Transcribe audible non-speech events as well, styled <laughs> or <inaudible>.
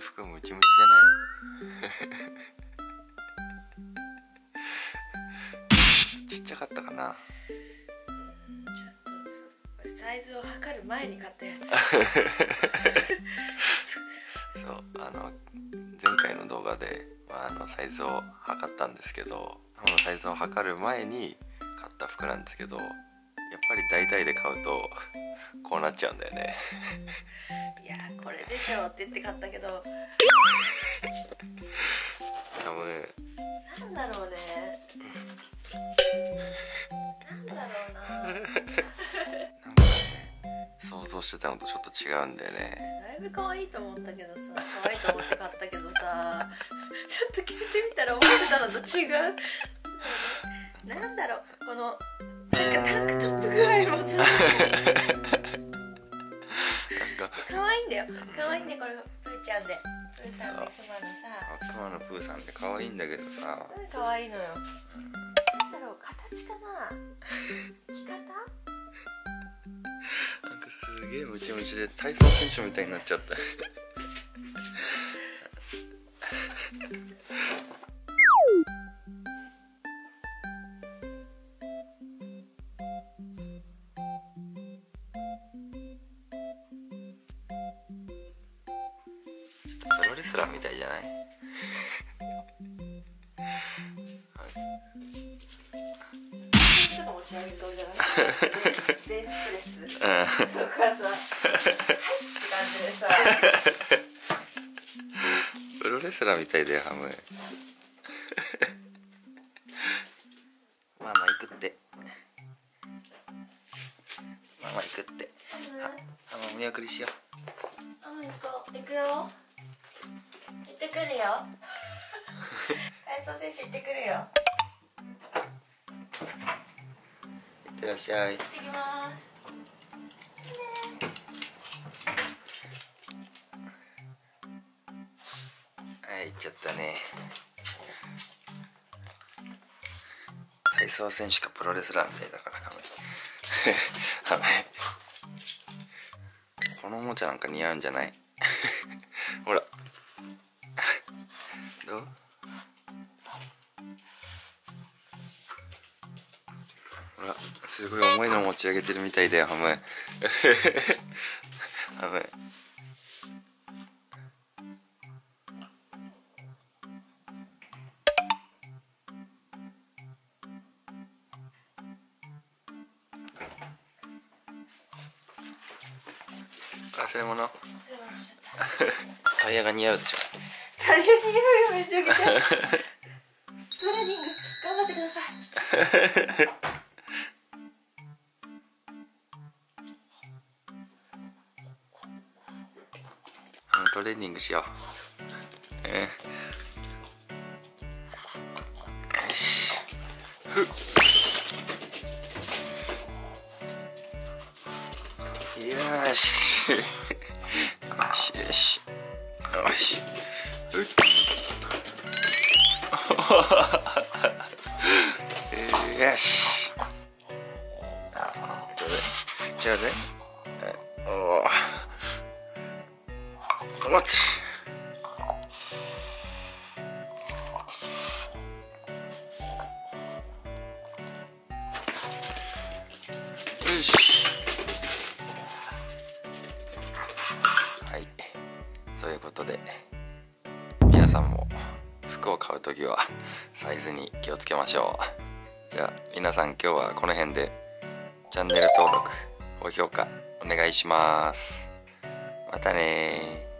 服ムキムキじゃない？<laughs> ちっちゃかったかな？サイズを測る前に買ったやつ。そうあの前回の動画で、まあ、あのサイズを測ったんですけどこのサイズを測る前に買った服なんですけどやっぱり大体で買うとこうなっちゃうんだよね。いやこれでしょって言って買ったけど。多分なんだろうねしてたのとちょっと違うんだよね。だいぶ可愛いと思ったけどさ可愛いと思って買ったけどさ <laughs> ちょっと着せてみたら思ってたのと違う。<laughs> なんだろうこのなんかタンクトップ具合もさ。可愛いんだよ。可愛いねこれプーちゃんで。プーさんでクマのさあ熊野プーさんって可愛いんだけどさ。うん可愛いのよ。なんだろう形かな。<laughs> 着方すげえムチムチで体操選手みたいになっちゃった。ちょっとプロレスラーみたいじゃない？ちょっと持ち上げそうじゃないベンチプレスうん。とかさはいって感じでさプロレスラーみたいだよハム。ママ行くって。ママ行くって。ハムお見送りしよあ行こう。行くよ。行ってくるよ。<laughs> 体操選手行ってくるよってらっしゃい。ってきますはい行っちゃったね。体操選手かプロレスラーみたいだからハムハムこのおもちゃなんか似合うんじゃない？<laughs> ほら。どう？ほらすごい重いの持ち上げてるみたいだよハム。ハム。忘れ物タイヤが似合うでしょ。タイヤに匂いがめちゃくちゃ。トレーニング頑張ってください <laughs> あのトレーニングしよう。うんよし。ふっよし。よし。よし。よし。ふっよし。あちょうだいちょうだい待ちよしはい。そういうことで皆さんも服を買う時はサイズに気をつけましょう。じゃあ皆さん今日はこの辺でチャンネル登録高評価お願いします。またね